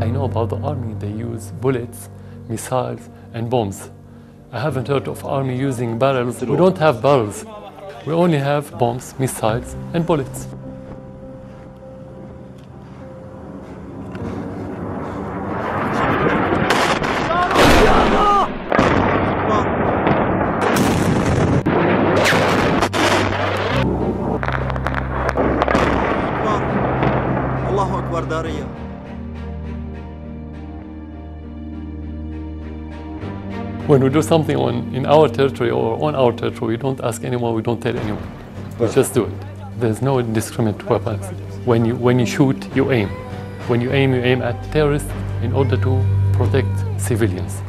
I know about the army, they use bullets, missiles, and bombs. I haven't heard of army using barrels. We don't have barrels. We only have bombs, missiles, and bullets. أكبر الله أكبر دارية When we do something on, in our territory or on our territory, we don't ask anyone, we don't tell anyone. We just do it. There's no indiscriminate weapons. When you, when you shoot, you aim. When you aim, you aim at terrorists in order to protect civilians.